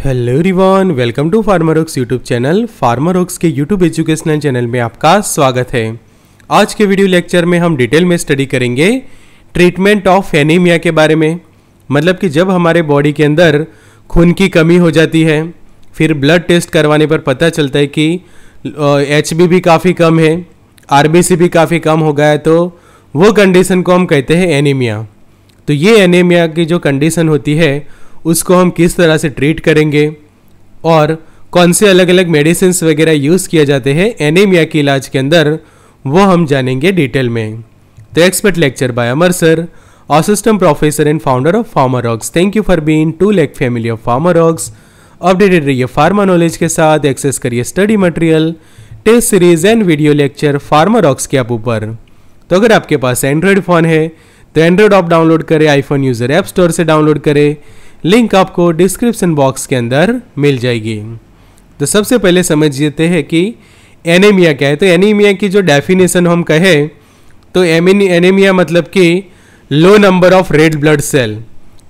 Hello everyone welcome to Pharmarocks YouTube channel Pharmarocks के YouTube educational channel में आपका स्वागत है। आज के वीडियो लेक्चर में हम डिटेल में स्टडी करेंगे ट्रीटमेंट ऑफ़ एनीमिया के बारे में। मतलब कि जब हमारे बॉडी के अंदर खून की कमी हो जाती है, फिर ब्लड टेस्ट करवाने पर पता चलता है कि एच भी काफ़ी कम है आरबीसी भी काफ़ी कम हो गया है तो वो कंडीशन को हम कहते हैं एनीमिया तो ये एनीमिया की जो कंडीशन होती है उसको हम किस तरह से ट्रीट करेंगे? और कौन से अलग अलग मेडिसिन वगैरह यूज़ किए जाते हैं एनीमिया के इलाज के अंदर, वो हम जानेंगे डिटेल में। तो expert lecture by Amar sir assistant professor and founder of Pharmarocks thank you for being to lake family of Pharmarocks updated रहिए फार्मा नॉलेज के साथ एक्सेस करिए study material test series and video lecture Pharmarocks के आप ऊपर तो अगर आपके पास एंड्रॉयड फ़ोन है तो एंड्रॉयड आप डाउनलोड करें आईफोन यूज़र ऐप स्टोर से डाउनलोड करें। लिंक आपको डिस्क्रिप्शन बॉक्स के अंदर मिल जाएगी। तो सबसे पहले समझ लेते हैं कि एनीमिया क्या है। तो एनीमिया की जो डेफिनेशन हम कहें तो एनीमिया मतलब कि low number of red blood cell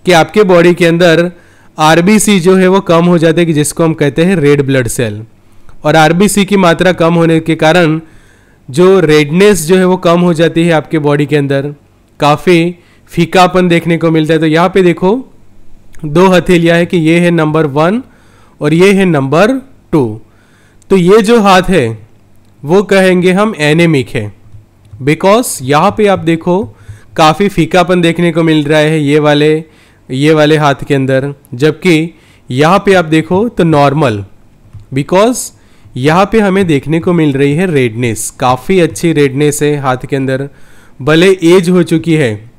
कि आपके बॉडी के अंदर आरबीसी जो है वो कम हो जाते हैं जिसको हम कहते हैं रेड ब्लड सेल और आरबीसी की मात्रा कम होने के कारण जो रेडनेस जो है वो कम हो जाती है आपके बॉडी के अंदर। काफ़ी फीकापन देखने को मिलता है। तो यहाँ पे देखो दो हथेलियाँ है कि ये है नंबर वन और ये है नंबर टू। तो ये जो हाथ है, वो कहेंगे हम एनेमिक है। बिकॉज़ यहाँ पे आप देखो, काफ़ी फीकापन देखने को मिल रहा है ये वाले ये वाले हाथ के अंदर। जबकि यहाँ पे आप देखो तो नॉर्मल बिकॉज़ यहाँ पे हमें देखने को मिल रही है रेडनेस काफ़ी अच्छी रेडनेस है हाथ के अंदर। भले एज हो चुकी है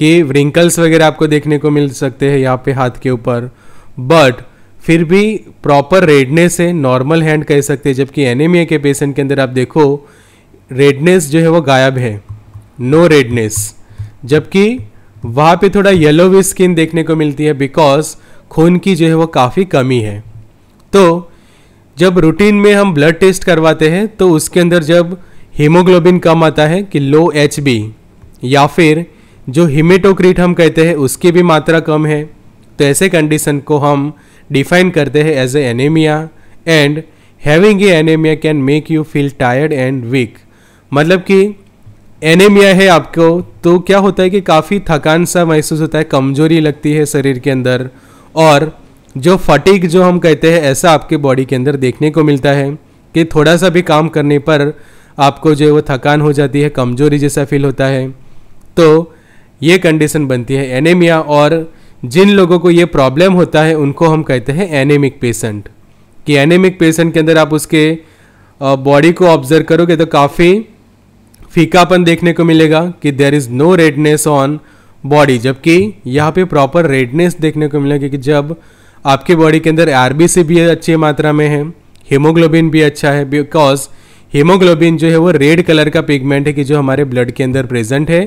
कि रिंकल्स वगैरह आपको देखने को मिल सकते हैं यहाँ पे हाथ के ऊपर। बट फिर भी प्रॉपर रेडनेस है नॉर्मल हैंड कह सकते हैं, जबकि एनीमिया के पेशेंट के अंदर आप देखो रेडनेस जो है वो गायब है। नो रेडनेस जबकि वहाँ पे थोड़ा येलो भी स्किन देखने को मिलती है बिकॉज़ खून की जो है वो काफ़ी कमी है। तो जब रूटीन में हम ब्लड टेस्ट करवाते हैं तो उसके अंदर जब हीमोग्लोबिन कम आता है कि लो एचबी या फिर जो हिमेटोक्रीट हम कहते हैं, उसकी भी मात्रा कम है। तो ऐसे कंडीशन को हम डिफाइन करते हैं as a anaemia and having a anaemia can make you feel tired and weak मतलब कि एनीमिया है आपको तो क्या होता है कि काफ़ी थकान सा महसूस होता है, कमज़ोरी लगती है शरीर के अंदर। और जो फटीक जो हम कहते हैं, ऐसा आपके बॉडी के अंदर देखने को मिलता है कि थोड़ा सा भी काम करने पर आपको जो है वो थकान हो जाती है, कमज़ोरी जैसा फील होता है। तो ये कंडीशन बनती है एनीमिया और जिन लोगों को ये प्रॉब्लम होता है, उनको हम कहते हैं एनेमिक पेशेंट कि एनेमिक पेशेंट के अंदर आप उसके बॉडी को ऑब्ज़र्व करोगे तो काफ़ी फीकापन देखने को मिलेगा कि there is no redness on body जबकि यहाँ पे प्रॉपर रेडनेस देखने को मिलेगा कि जब आपके बॉडी के अंदर आरबीसी भी अच्छी मात्रा में है हीमोग्लोबिन भी अच्छा है बिकॉज़ हीमोग्लोबिन जो है वो रेड कलर का पिगमेंट है कि जो हमारे ब्लड के अंदर प्रेजेंट है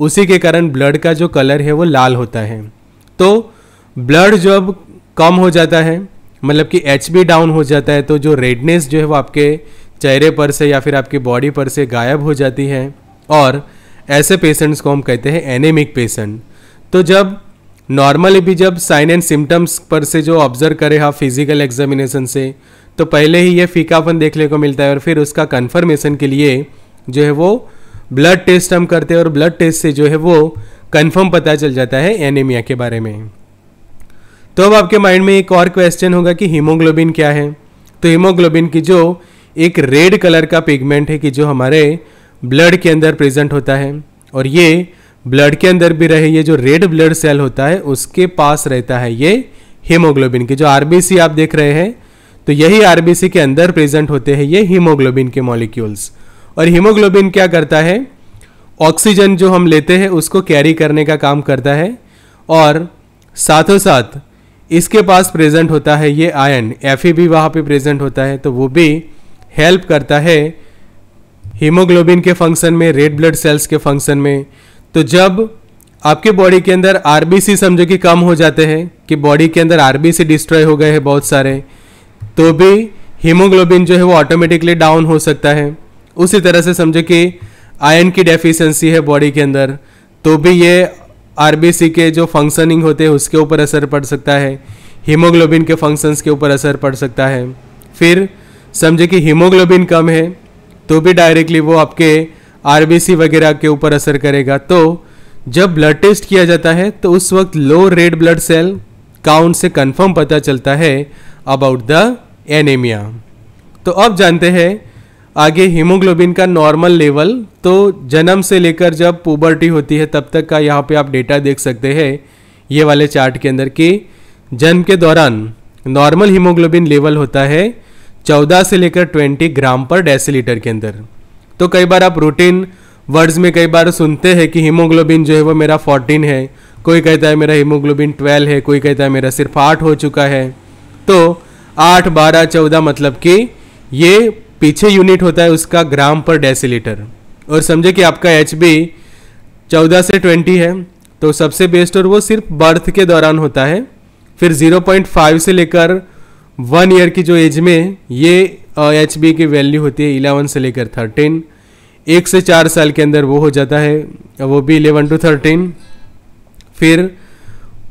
उसी के कारण ब्लड का जो कलर है वो लाल होता है। तो ब्लड जब कम हो जाता है मतलब कि एच बी डाउन हो जाता है तो जो रेडनेस जो है वो आपके चेहरे पर से या फिर आपकी बॉडी पर से गायब हो जाती है और ऐसे पेशेंट्स को हम कहते हैं एनेमिक पेशेंट तो जब नॉर्मली भी जब साइन एंड सिम्टम्स पर से जो ऑब्ज़र्व करें आप फ़िज़िकल एग्जामिनेशन से तो पहले ही ये फीकापन देखने को मिलता है और फिर उसका कन्फर्मेशन के लिए जो है वो ब्लड टेस्ट हम करते हैं और ब्लड टेस्ट से जो है वो कंफर्म पता चल जाता है एनीमिया के बारे में। तो अब आपके माइंड में एक और क्वेश्चन होगा कि हीमोग्लोबिन क्या है? तो हीमोग्लोबिन की जो एक रेड कलर का पिगमेंट है कि जो हमारे ब्लड के अंदर प्रेजेंट होता है, और ये ब्लड के अंदर भी रहे, ये जो रेड ब्लड सेल होता है, उसके पास रहता है ये हीमोग्लोबिन की। जो आरबीसी आप देख रहे हैं तो यही आरबीसी के अंदर प्रेजेंट होते हैं ये हीमोग्लोबिन के मॉलिक्यूल्स और हीमोग्लोबिन क्या करता है? ऑक्सीजन जो हम लेते हैं, उसको कैरी करने का काम करता है और साथों साथ इसके पास प्रेजेंट होता है ये आयन एफ़ भी वहाँ पे प्रेजेंट होता है तो वो भी हेल्प करता है हीमोग्लोबिन के फ़ंक्शन में रेड ब्लड सेल्स के फ़ंक्शन में। तो जब आपके बॉडी के अंदर आरबीसी समझो कि कम हो जाते हैं, कि बॉडी के अंदर आरबीसी डिस्ट्रॉय हो गए हैं बहुत सारे तो भी हीमोग्लोबिन जो है वो ऑटोमेटिकली डाउन हो सकता है। उसी तरह से समझो कि आयन की डेफिशिएंसी है बॉडी के अंदर तो भी ये आरबीसी के जो फंक्शनिंग होते हैं, उसके ऊपर असर पड़ सकता है। हीमोग्लोबिन के फ़ंक्शंस के ऊपर असर पड़ सकता है। फिर, समझे कि हीमोग्लोबिन कम है तो भी डायरेक्टली वो आपके आरबीसी वगैरह के ऊपर असर करेगा। तो जब ब्लड टेस्ट किया जाता है तो उस वक्त low red blood cell count से कंफर्म पता चलता है अबाउट द एनीमिया तो अब जानते हैं आगे हीमोग्लोबिन का नॉर्मल लेवल तो जन्म से लेकर जब पुबर्टी होती है तब तक का यहाँ पे आप डेटा देख सकते हैं ये वाले चार्ट के अंदर कि जन्म के दौरान नॉर्मल हीमोग्लोबिन लेवल होता है 14 से लेकर 20 ग्राम पर डेसीलीटर के अंदर। तो कई बार आप रूटीन वर्ड्स में कई बार सुनते हैं कि हीमोग्लोबिन जो है वो मेरा 14 है कोई कहता है मेरा हीमोग्लोबिन 12 है कोई कहता है मेरा सिर्फ़ 8 हो चुका है। तो 8, 12, 14 मतलब कि ये पीछे यूनिट होता है उसका ग्राम पर डेसीलीटर और समझे कि आपका एच बी चौदह से ट्वेंटी है तो सबसे बेस्ट और वो सिर्फ़ बर्थ के दौरान होता है। फिर 0.5 से लेकर वन ईयर की जो एज में ये एच बी की वैल्यू होती है 11 से लेकर 13 एक से चार साल के अंदर वो हो जाता है, वो भी 11 टू 13 फिर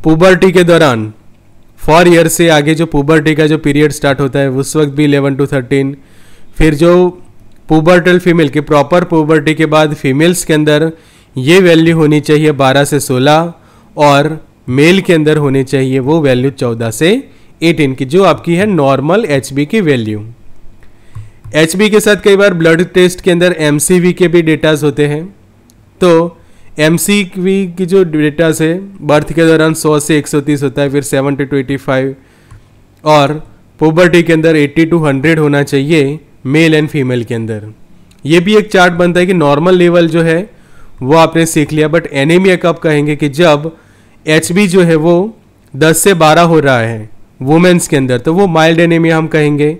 पुबर्टी के दौरान फोर ईयर से आगे जो पुबर्टी का जो पीरियड स्टार्ट होता है, उस वक्त भी 11 टू 13 फिर जो पुबर्टल फीमेल की प्रॉपर पुबर्टी के बाद फीमेल्स के अंदर ये वैल्यू होनी चाहिए 12 से 16 और मेल के अंदर होनी चाहिए वो वैल्यू 14 से 18 की, जो आपकी है नॉर्मल एचबी की वैल्यू एचबी के साथ कई बार ब्लड टेस्ट के अंदर एमसीवी के भी डेटाज होते हैं। तो एमसीवी की जो डेटाज है बर्थ के दौरान 100 से 130 होता है, फिर 70 टू 85 और पोबर्टी के अंदर 80 टू 100 होना चाहिए। मेल एंड फीमेल के अंदर। ये भी एक चार्ट बनता है कि नॉर्मल लेवल जो है, वो आपने सीख लिया बट एनीमिया कब कहेंगे कि जब एचबी जो है वो 10 से 12 हो रहा है वुमेन्स के अंदर तो वो माइल्ड एनीमिया हम कहेंगे।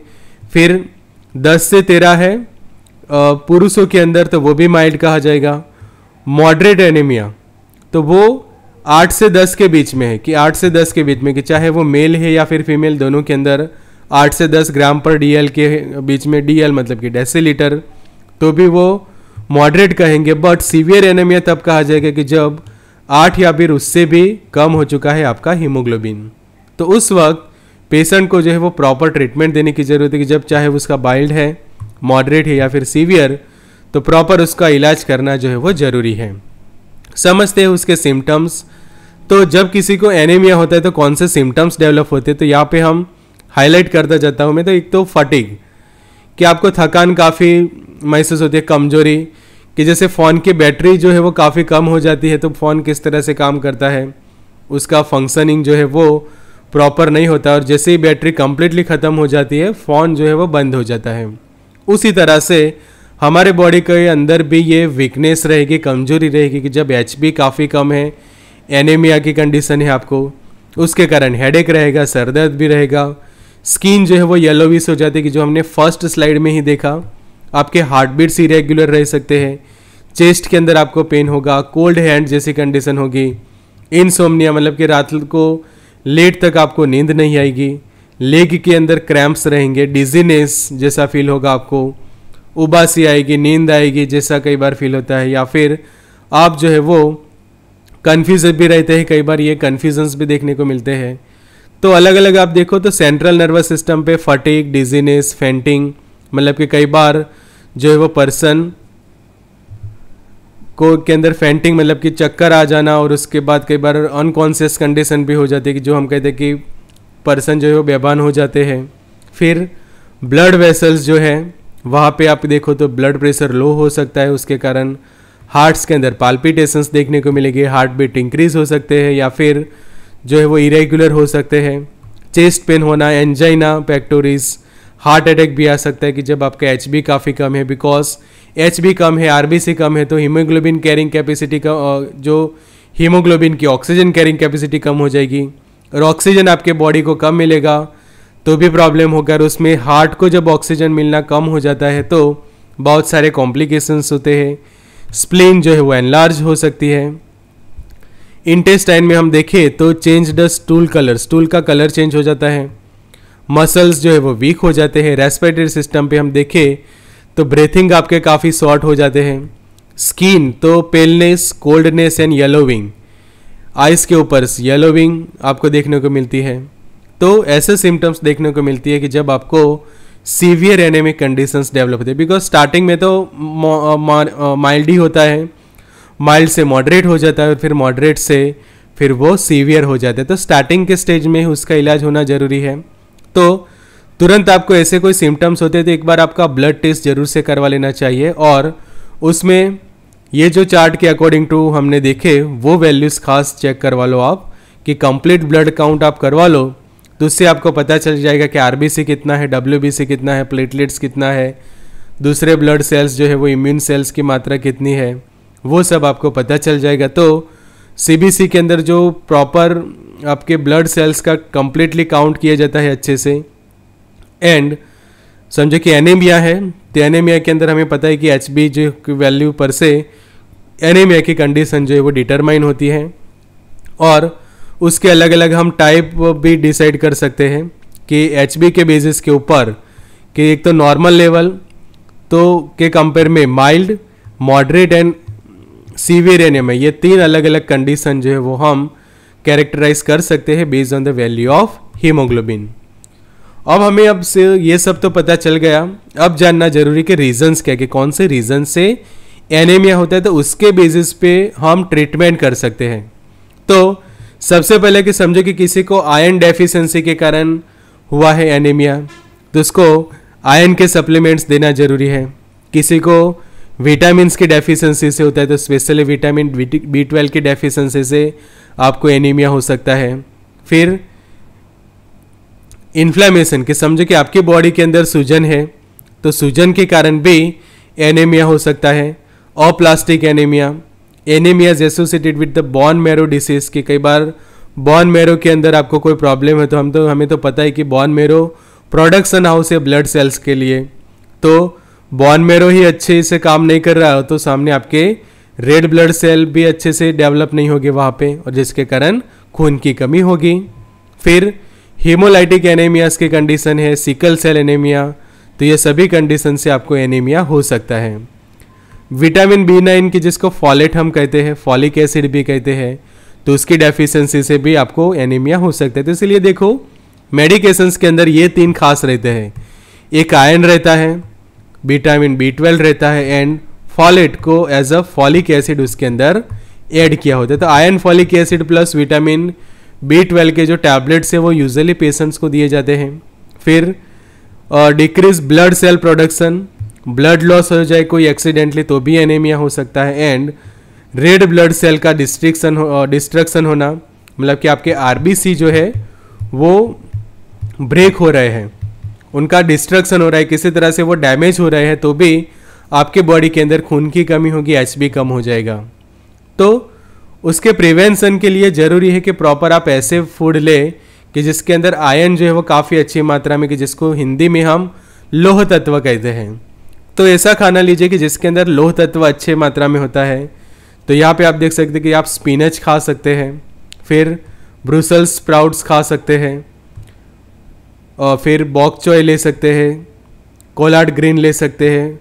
फिर 10 से 13 है पुरुषों के अंदर तो वो भी माइल्ड कहा जाएगा। मॉडरेट एनीमिया तो वो 8 से 10 के बीच में है, कि 8 से 10 के बीच में, कि चाहे वो मेल है या फिर फीमेल दोनों के अंदर 8 से 10 ग्राम पर डीएल के बीच में डीएल मतलब कि डेसीलीटर तो भी वो मॉडरेट कहेंगे बट सीवियर एनेमिया तब कहा जाएगा कि जब आठ या फिर उससे भी कम हो चुका है आपका हीमोग्लोबिन तो उस वक्त पेशेंट को जो है वो प्रॉपर ट्रीटमेंट देने की ज़रूरत है कि जब चाहे उसका बाइल्ड है मॉडरेट है या फिर सीवियर तो प्रॉपर उसका इलाज करना जो है वो ज़रूरी है। समझते हैं उसके सिम्टम्स तो जब किसी को एनीमिया होता है तो कौन से सिम्टम्स डेवलप होते हैं? तो यहाँ पे हम हाईलाइट करता जाता हूँ मैं तो एक तो फटिग कि आपको थकान काफ़ी महसूस होती है, कमज़ोरी, कि जैसे फ़ोन की बैटरी जो है वो काफ़ी कम हो जाती है तो फ़ोन किस तरह से काम करता है, उसका फंक्शनिंग जो है वो प्रॉपर नहीं होता, और जैसे ही बैटरी कम्प्लीटली ख़त्म हो जाती है, फ़ोन जो है वो बंद हो जाता है। उसी तरह से हमारे बॉडी के अंदर भी ये वीकनेस रहेगी, कमज़ोरी रहेगी, कि जब एचबी काफ़ी कम है एनीमिया की कंडीशन है आपको, उसके कारण हेडेक रहेगा, सर दर्द भी रहेगा स्किन जो है वो येलोविस हो जाती है कि जो हमने फ़र्स्ट स्लाइड में ही देखा, आपके हार्ट बीट्स इरेगुलर रह सकते हैं। चेस्ट के अंदर आपको पेन होगा कोल्ड हैंड जैसी कंडीशन होगी। इनसोमनिया मतलब कि रात को लेट तक आपको नींद नहीं आएगी। लेग के अंदर क्रैम्प्स रहेंगे डिजीनेस जैसा फील होगा आपको। उबासी आएगी, नींद आएगी जैसा कई बार फील होता है। या फिर आप जो है वो कन्फ्यूज़ भी रहते हैं, कई बार ये कन्फ्यूजन्स भी देखने को मिलते हैं। तो अलग अलग आप देखो तो सेंट्रल नर्वस सिस्टम पे फटीक डिजीनेस फेंटिंग मतलब कि कई बार जो है वो पर्सन को के अंदर फेंटिंग मतलब कि चक्कर आ जाना और उसके बाद कई बार अनकॉन्शियस कंडीशन भी हो जाती है कि जो हम कहते हैं कि पर्सन जो है वो बेबान हो जाते हैं। फिर ब्लड वेसल्स जो है, वहाँ पे आप देखो तो ब्लड प्रेशर लो हो सकता है, उसके कारण हार्ट्स के अंदर पाल्पिटेशंस देखने को मिलेगी हार्ट बीट इंक्रीज हो सकते हैं या फिर जो है वो इरेगुलर हो सकते हैं। चेस्ट पेन होना एंजाइना पैक्टोरिस हार्ट अटैक भी आ सकता है कि जब आपका एच बी काफ़ी कम है बिकॉज़ एच बी कम है आर बी सी कम है तो हीमोग्लोबिन कैरिंग कैपेसिटी का जो हीमोग्लोबिन की ऑक्सीजन कैरिंग कैपेसिटी कम हो जाएगी। और ऑक्सीजन आपके बॉडी को कम मिलेगा तो भी प्रॉब्लम होगा। और उसमें हार्ट को जब ऑक्सीजन मिलना कम हो जाता है तो बहुत सारे कॉम्प्लिकेशंस होते हैं। स्प्लेन जो है वो एनलार्ज हो सकती है। इंटेस्टाइन में हम देखें तो change the stool colour stool का कलर चेंज हो जाता है। मसल्स जो है वो वीक हो जाते हैं। रेस्पिरेटरी सिस्टम पे हम देखें तो ब्रेथिंग आपके काफ़ी शॉर्ट हो जाते हैं। स्किन तो paleness coldness and yellowing eyes के ऊपर येलोविंग आपको देखने को मिलती है। तो ऐसे सिम्टम्स देखने को मिलती है कि जब आपको सीवियर एनेमिक कंडीशंस डेवलप होते हैं। बिकॉज़ स्टार्टिंग में तो माइल्ड ही होता है। माइल्ड से मॉडरेट हो जाता है और फिर मॉडरेट से फिर वो सीवियर हो जाता है। तो स्टार्टिंग के स्टेज में ही उसका इलाज होना ज़रूरी है। तो तुरंत आपको ऐसे कोई सिम्टम्स होते हैं तो एक बार आपका ब्लड टेस्ट ज़रूर से करवा लेना चाहिए और उसमें ये जो चार्ट के अकॉर्डिंग टू हमने देखे, वो वैल्यूज़ खास चेक करवा लो आप कि कंप्लीट ब्लड काउंट आप करवा लो तो उससे आपको पता चल जाएगा कि आरबीसी कितना है डब्ल्यूबीसी कितना है प्लेटलेट्स कितना है, दूसरे ब्लड सेल्स जो है वो इम्यून सेल्स की मात्रा कितनी है। वो सब आपको पता चल जाएगा। तो सीबीसी के अंदर जो प्रॉपर आपके ब्लड सेल्स का कंप्लीटली काउंट किया जाता है अच्छे से। एंड समझो कि एनीमिया है तो एनीमिया के अंदर हमें पता है कि एच बी जो वैल्यू पर से एनीमिया की कंडीशन जो है वो डिटरमाइन होती है। और उसके अलग अलग हम टाइप भी डिसाइड कर सकते हैं कि एच बी के बेसिस के ऊपर कि एक तो नॉर्मल लेवल तो के कंपेयर में mild moderate and severe anaemia ये तीन अलग अलग कंडीशन जो है वो हम कैरेक्टराइज कर सकते हैं based on the value of haemoglobin अब हमें अब से ये सब तो पता चल गया। अब जानना ज़रूरी कि रीजंस क्या, कि कौन से रीजन से एनीमिया होता है तो उसके बेसिस पे हम ट्रीटमेंट कर सकते हैं। तो सबसे पहले कि समझो कि किसी को आयरन डेफिशिएंसी के कारण हुआ है एनीमिया तो उसको आयरन के सप्लीमेंट्स देना ज़रूरी है। किसी को विटामिन की डेफिशिएंसी से होता है तो स्पेशली विटामिन बी ट्वेल्व की डेफिशिएंसी से आपको एनीमिया हो सकता है। फिर इन्फ्लामेशन कि समझो कि आपकी बॉडी के अंदर सूजन है तो सूजन के कारण भी एनीमिया हो सकता है plastic anaemia anaemia is associated with the bone marrow disease कि कई बार बॉन मेरो के अंदर आपको कोई प्रॉब्लम है तो हम तो हमें तो पता है कि बॉन मेरो प्रोडक्शन हाउस है ब्लड सेल्स के लिए। तो बॉन मेरो ही अच्छे से काम नहीं कर रहा हो तो सामने आपके रेड ब्लड सेल भी अच्छे से डेवलप नहीं होगी वहाँ पे, और जिसके कारण खून की कमी होगी। फिर हीमोलाइटिक एनीमियास की कंडीशन है सिकल सेल एनीमिया तो ये सभी कंडीशन से आपको एनीमिया हो सकता है। विटामिन बी नाइन की जिसको फॉलेट हम कहते हैं फॉलिक एसिड भी कहते हैं तो उसकी डेफिशिएंसी से भी आपको एनीमिया हो सकता है। तो इसलिए देखो मेडिकेशंस के अंदर ये तीन खास रहते हैं। एक आयन रहता है विटामिन बी ट्वेल्व रहता है एंड फॉलेट को एज अ फॉलिक एसिड उसके अंदर ऐड किया होता है। तो iron folic acid plus vitamin B twelve के जो टैबलेट्स हैं, वो यूजली पेशेंट्स को दिए जाते हैं। फिर decrease blood cell production blood loss हो जाए कोई एक्सीडेंटली तो भी एनीमिया हो सकता है एंड रेड ब्लड सेल का डिस्ट्रिक्शन डिस्ट्रक्शन होना मतलब कि आपके आरबीसी जो है, वो ब्रेक हो रहे हैं। उनका डिस्ट्रक्शन हो रहा है, किसी तरह से वो डैमेज हो रहे हैं तो भी आपके बॉडी के अंदर खून की कमी होगी एच कम हो जाएगा। तो उसके प्रिवेंशन के लिए ज़रूरी है कि प्रॉपर आप ऐसे फ़ूड ले कि जिसके अंदर आयरन जो है वो काफ़ी अच्छी मात्रा में, कि जिसको हिंदी में हम लोह तत्व कहते हैं। तो ऐसा खाना लीजिए कि जिसके अंदर लोह तत्व अच्छे मात्रा में होता है तो यहाँ पे आप देख सकते हैं कि आप स्पिनच खा सकते हैं, फिर ब्रूसल्स स्प्राउट्स खा सकते हैं फिर बॉक चॉय ले सकते हैं कोलाड ग्रीन ले सकते हैं,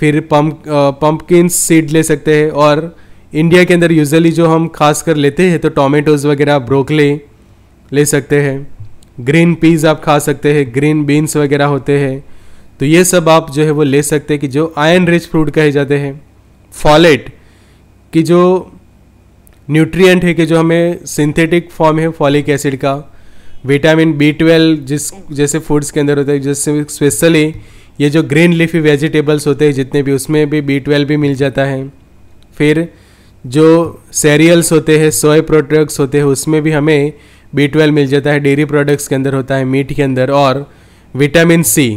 फिर पम्प पम्पकिन सीड ले सकते हैं और इंडिया के अंदर यूजली जो हम खास कर लेते हैं तो टोमेटोज़ वगैरह ब्रोकले ले सकते हैं ग्रीन पीज़ आप खा सकते हैं ग्रीन बीन्स वगैरह होते हैं तो ये सब आप जो है वो ले सकते हैं कि जो आयन रिच फ्रूट कहे जाते हैं फॉलेट की जो न्यूट्रिएंट है कि जो हमें सिंथेटिक फॉर्म है फॉलिक एसिड का विटामिन बी ट्वेल्व जिस, जैसे फूड्स के अंदर होते हैं जैसे स्पेशली ये जो ग्रीन लिफी वेजिटेबल्स होते हैं, जितने भी, उसमें भी बी ट्वेल्व भी मिल जाता है। फिर जो सेरियल्स होते हैं सोए प्रोडक्ट्स होते हैं, उसमें भी हमें बी ट्वेल्व मिल जाता है डेयरी प्रोडक्ट्स के अंदर होता है मीट के अंदर, और विटामिन सी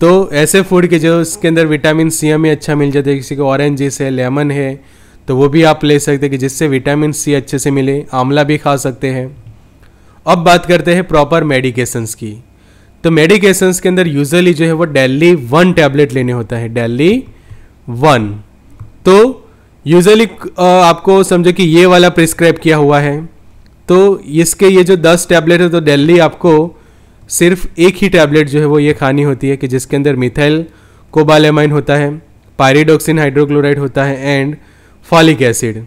तो ऐसे फ़ूड के, जो उसके अंदर विटामिन सी हमें अच्छा मिल जाता है किसी को ऑरेंज है लेमन है तो वो भी आप ले सकते हैं कि जिससे विटामिन सी अच्छे से मिले, आंवला भी खा सकते हैं। अब बात करते हैं प्रॉपर मेडिकेशंस की। तो मेडिकेशंस के अंदर यूजली जो है वो डेली वन टैबलेट लेने होता है डेली वन तो यूजुअली आपको समझो कि ये वाला प्रिस्क्राइब किया हुआ है। तो इसके ये जो दस टैबलेट है तो डेली आपको सिर्फ़ एक ही टैबलेट जो है वो ये खानी होती है कि जिसके अंदर मिथाइल कोबालेमाइन होता है पायरिडोक्सिन हाइड्रोक्लोराइड होता है एंड फॉलिक एसिड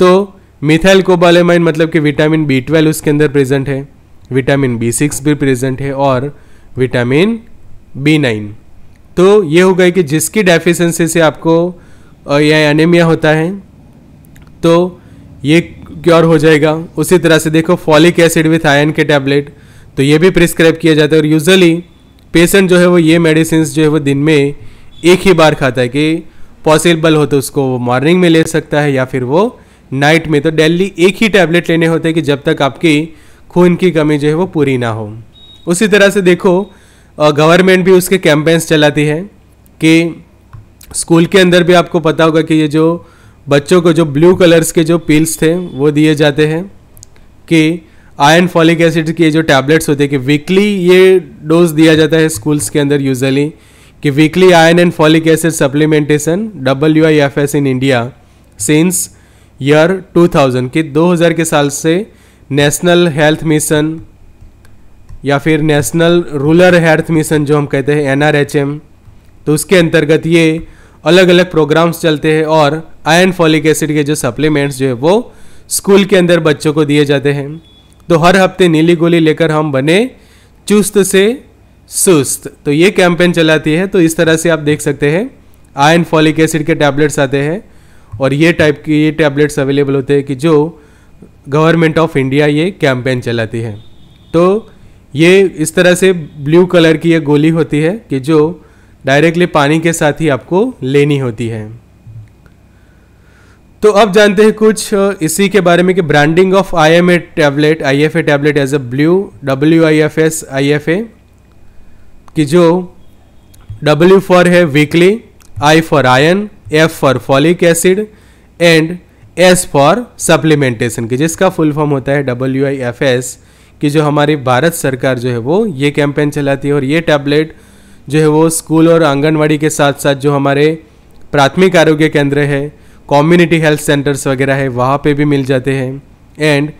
तो मिथाइल कोबालेमाइन मतलब कि विटामिन बी ट्वेल्व उसके अंदर प्रेजेंट है विटामिन बी सिक्स भी प्रेजेंट है और विटामिन बी नाइन तो ये हो गया कि जिसकी डेफिशिएंसी से आपको यह एनीमिया होता है तो ये क्योर हो जाएगा। उसी तरह से देखो फॉलिक एसिड विथ आयन के टैबलेट तो ये भी प्रिस्क्राइब किया जाता है और यूजली पेशेंट जो है वो ये मेडिसिन जो है वो दिन में एक ही बार खाता है कि पॉसिबल हो तो उसको मॉर्निंग में ले सकता है या फिर वो नाइट में तो डेली एक ही टैबलेट लेने होते हैं कि जब तक आपकी खून की कमी जो है वो पूरी ना हो। उसी तरह से देखो गवर्नमेंट भी उसके कैंपेन्स चलाती है कि स्कूल के अंदर भी आपको पता होगा कि ये जो बच्चों को जो ब्लू कलर्स के जो पिल्स थे, वो दिए जाते हैं कि आयरन फॉलिक एसिड के जो टैबलेट्स होते हैं कि वीकली ये डोज दिया जाता है स्कूल्स के अंदर यूजली कि weekly iron and folic acid supplementation W I F S in India since year 2000 कि 2000 के साल से नेशनल हेल्थ मिशन या फिर नेशनल रूरल हेल्थ मिशन जो हम कहते हैं, एनआरएचएम तो उसके अंतर्गत ये अलग अलग प्रोग्राम्स चलते हैं और आयन फॉलिक एसिड के जो सप्लीमेंट्स जो है, वो स्कूल के अंदर बच्चों को दिए जाते हैं। तो हर हफ़्ते नीली गोली लेकर हम बने चुस्त से सुस्त। तो ये कैंपेन चलाती है तो इस तरह से आप देख सकते हैं आयन फॉलिक एसिड के टैबलेट्स आते हैं। और ये टाइप के, ये टैबलेट्स अवेलेबल होते हैं कि जो गवर्नमेंट ऑफ़ इंडिया ये कैंपेन चलाती है। तो ये इस तरह से ब्लू कलर की ये गोली होती है कि जो डायरेक्टली पानी के साथ ही आपको लेनी होती है। तो अब जानते हैं कुछ इसी के बारे में कि branding of I M A tablet I F A tablet as a blue W I F S I F A कि जो डब्ल्यू फॉर है weekly I for iron F for folic acid and S for supplementation की जिसका full form होता है W I F S कि जो हमारी भारत सरकार जो है वो ये कैंपेन चलाती है और ये टैबलेट जो है वो स्कूल और आंगनवाड़ी के साथ साथ जो हमारे प्राथमिक आरोग्य केंद्र है कम्युनिटी हेल्थ सेंटर्स वगैरह है, वहाँ पे भी मिल जाते हैं। And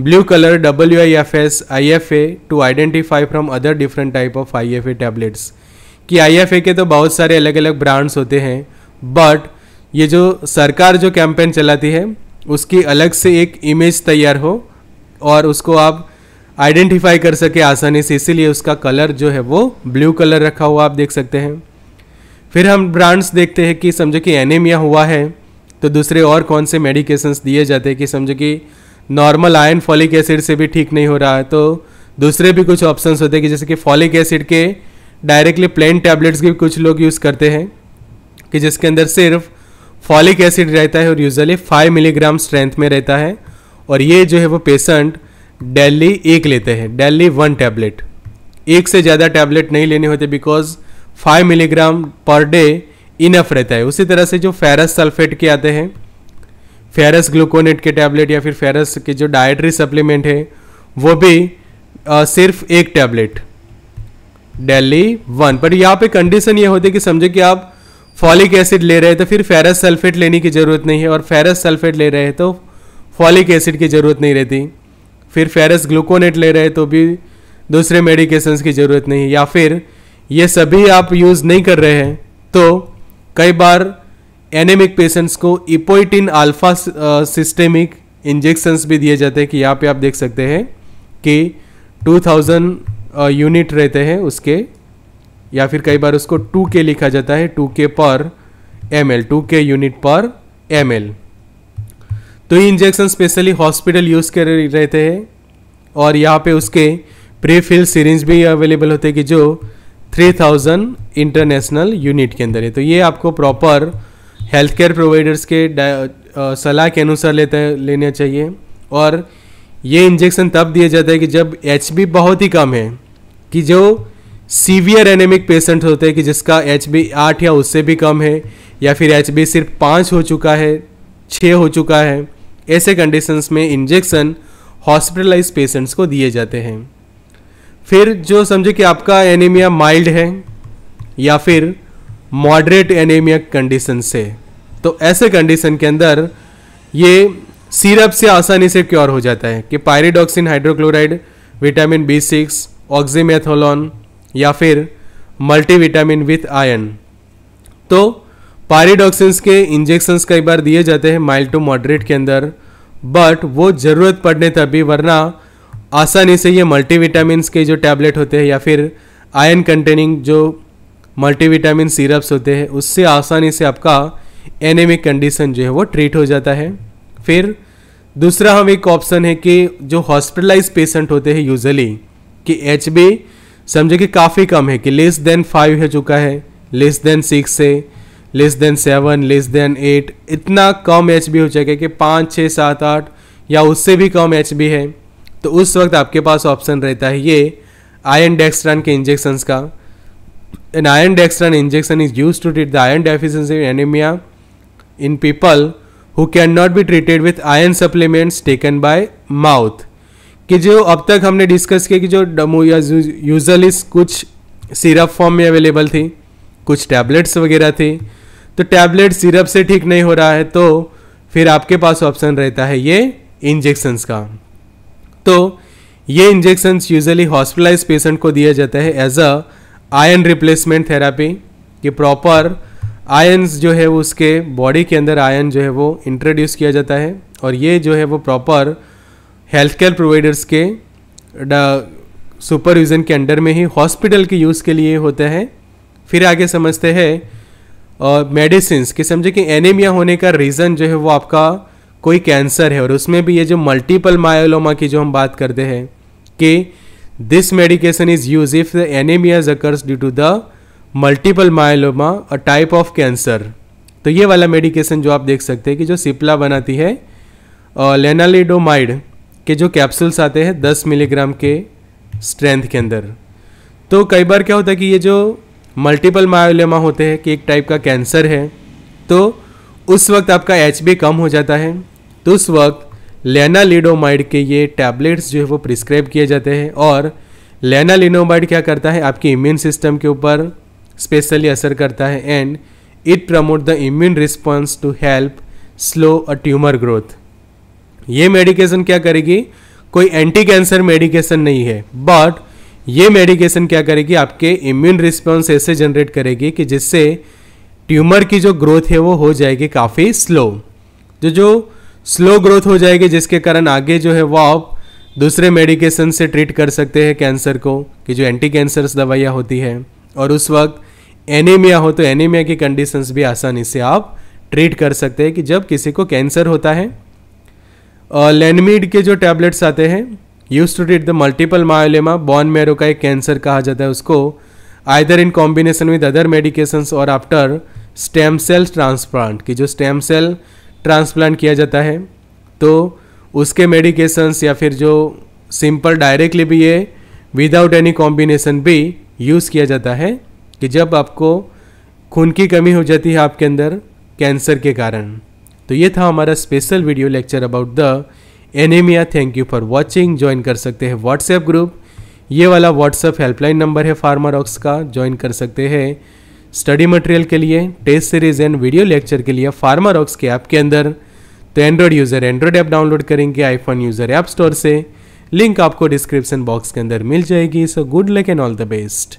blue colour W I F S I F A to identify from other different type of I F A tablets कि आई एफ़ ए के तो बहुत सारे अलग अलग ब्रांड्स होते हैं बट ये जो सरकार जो कैंपेन चलाती है, उसकी अलग से एक इमेज तैयार हो और उसको आप आइडेंटिफाई कर सके आसानी से, इसीलिए उसका कलर जो है वो ब्लू कलर रखा हुआ आप देख सकते हैं। फिर हम ब्रांड्स देखते हैं कि समझो कि एनीमिया हुआ है तो दूसरे और कौन से मेडिकेशंस दिए जाते हैं कि समझो कि नॉर्मल आयन फॉलिक एसिड से भी ठीक नहीं हो रहा है तो दूसरे भी कुछ ऑप्शंस होते हैं कि जैसे कि फॉलिक एसिड के डायरेक्टली प्लेन टैबलेट्स भी कुछ लोग यूज़ करते हैं। कि जिसके अंदर सिर्फ़ फॉलिक एसिड रहता है और यूजली फाइव मिलीग्राम स्ट्रेंथ में रहता है और ये जो है वो पेशेंट डेली एक लेते हैं डेली वन टैबलेट एक से ज़्यादा टैबलेट नहीं लेने होते because five milligram per day enough रहता है। उसी तरह से जो फेरस सल्फेट के आते हैं फेरस ग्लूकोनेट के टैबलेट या फिर फेरस के जो डाइटरी सप्लीमेंट है वो भी आ, सिर्फ़ एक टैबलेट डेली वन पर यहाँ पे कंडीशन ये होती है कि समझे कि आप फॉलिक एसिड ले रहे हैं तो फिर फेरस सल्फेट लेने की ज़रूरत नहीं है और फेरस सल्फेट ले रहे हैं तो फॉलिक एसिड की ज़रूरत नहीं रहती। फिर फेरस ग्लूकोनेट ले रहे तो भी दूसरे मेडिकेशंस की ज़रूरत नहीं या फिर ये सभी आप यूज़ नहीं कर रहे हैं तो कई बार एनेमिक पेशेंट्स को इपोइटिन अल्फ़ा सिस्टेमिक इंजेक्शंस भी दिए जाते हैं कि यहाँ पे आप देख सकते हैं कि 2000 यूनिट रहते हैं उसके। या फिर कई बार उसको 2 के लिखा जाता है 2 के पर एम एल टू के यूनिट पर एम एल तो ये इंजेक्शन स्पेशली हॉस्पिटल यूज़ कर रहते हैं और यहाँ पे उसके प्रीफिल सीरीज़ भी अवेलेबल होते हैं कि जो 3000 इंटरनेशनल यूनिट के अंदर है। तो ये आपको प्रॉपर हेल्थ केयर प्रोवाइडर्स के सलाह के अनुसार लेते, लेने चाहिए। और ये इंजेक्शन तब दिया जाता है कि जब एचबी बहुत ही कम है, कि जो सीवियर एनेमिक पेशेंट होते हैं कि जिसका एच बी आठ या उससे भी कम है, या फिर एच बी सिर्फ़ पाँच हो चुका है छः हो चुका है, ऐसे कंडीशंस में इंजेक्शन हॉस्पिटलाइज पेशेंट्स को दिए जाते हैं। फिर जो समझे कि आपका एनीमिया माइल्ड है, या फिर मॉडरेट एनीमिया कंडीशन से तो ऐसे कंडीशन के अंदर ये सिरप से आसानी से क्योर हो जाता है कि pyridoxine hydrochloride vitamin B six oxymetholone या फिर मल्टीविटामिन विथ आयन तो पायरिडॉक्सिन्स के इंजेक्शंस कई बार दिए जाते हैं माइल्ड टू मॉडरेट के अंदर बट वो ज़रूरत पड़ने तभी, वरना आसानी से ये मल्टीविटामिन के जो टैबलेट होते हैं या फिर आयन कंटेनिंग जो मल्टीविटामिन सिरप्स होते हैं, उससे आसानी से आपका एनेमिक कंडीशन जो है वो ट्रीट हो जाता है। फिर दूसरा हम एक ऑप्शन है कि जो हॉस्पिटलाइज पेशेंट होते हैं यूजली कि एच बी समझे कि काफ़ी कम है कि लेस देन फाइव हो चुका है लेस देन सिक्स है less than seven less than eight इतना कम एच बी हो जाएगा कि पाँच छः सात, आठ या उससे भी कम एच बी है तो उस वक्त आपके पास ऑप्शन रहता है ये आयन डेक्सट्रान के इंजेक्शन का। An iron dextran injection is use to treat the iron deficiency anaemia in people who can not be treated with iron supplements taken by mouth कि जो अब तक हमने डिस्कस किया कि जो डमोया यूजली कुछ सिरप फॉर्म में अवेलेबल थी, कुछ टैबलेट्स वगैरह थी तो टैबलेट सिरप से ठीक नहीं हो रहा है तो फिर आपके पास ऑप्शन रहता है ये इंजेक्शंस का। तो ये इंजेक्शंस यूजली हॉस्पिटलाइज पेशेंट को दिया जाता है as a iron replacement therapy कि प्रॉपर आयन्स जो है उसके बॉडी के अंदर आयन जो है वो इंट्रोड्यूस किया जाता है और ये जो है वो प्रॉपर हेल्थ केयर प्रोवाइडर्स के सुपरविज़न के अंडर में ही हॉस्पिटल के यूज़ के लिए होता है। फिर आगे समझते हैं मेडिसिन कि समझे कि एनीमिया होने का रीज़न जो है वो आपका कोई कैंसर है। और उसमें भी ये जो मल्टीपल मायोलोमा की जो हम बात करते हैं कि this medication is use if the anaemia occurs due to the multiple myeloma a type of cancer तो ये वाला मेडिकेशन जो आप देख सकते हैं कि जो सिप्ला बनाती है लेनालिडोमाइड के जो कैप्सूल्स आते हैं 10 मिलीग्राम के स्ट्रेंथ के अंदर। तो कई बार क्या होता है कि ये जो मल्टीपल मायोलेमा होते हैं, कि एक टाइप का कैंसर है तो उस वक्त आपका एचबी कम हो जाता है। तो उस वक्त लेनालिडोमाइड के ये टैबलेट्स जो है वो प्रिस्क्राइब किए जाते हैं और लेनालिनोमाइड क्या करता है, आपके इम्यून सिस्टम के ऊपर स्पेशली असर करता है and it promote the immune response to help slow a tumour growth ये मेडिकेशन क्या करेगी? कोई एंटी कैंसर मेडिकेशन नहीं है बट ये मेडिकेशन क्या करेगी? आपके इम्यून रिस्पॉन्स ऐसे जनरेट करेगी कि जिससे ट्यूमर की जो ग्रोथ है वो हो जाएगी काफ़ी स्लो जो जो स्लो ग्रोथ हो जाएगी, जिसके कारण आगे जो है वो आप दूसरे मेडिकेशन से ट्रीट कर सकते हैं कैंसर को, कि जो एंटी कैंसर दवाइयाँ होती है। और उस वक्त एनीमिया हो तो एनीमिया की कंडीशंस भी आसानी से आप ट्रीट कर सकते हैं कि जब किसी को कैंसर होता है लैंडमीड के जो टैबलेट्स आते हैं use to treat the multiple myeloma bone marrow का एक कैंसर कहा जाता है उसको either in combination with other medications और आफ्टर स्टेम सेल ट्रांसप्लांट की जो स्टेम सेल ट्रांसप्लांट किया जाता है तो उसके मेडिकेशंस या फिर जो सिंपल डायरेक्टली भी ये विदाउट एनी कॉम्बिनेशन भी यूज़ किया जाता है, कि जब आपको खून की कमी हो जाती है आपके अंदर कैंसर के कारण। तो ये था हमारा special video lecture about the anaemia thank you for watching join कर सकते हैं व्हाट्सएप ग्रुप ये वाला व्हाट्सएप हेल्पलाइन नंबर है फार्मारॉक्स का. ज्वाइन कर सकते हैं स्टडी मटेरियल के लिए test series and video lecture के लिए फार्मारॉक्स के ऐप के अंदर. तो Android user Android app download करेंगे आईफोन यूज़र ऐप स्टोर से. लिंक आपको डिस्क्रिप्शन बॉक्स के अंदर मिल जाएगी. So good luck and all the best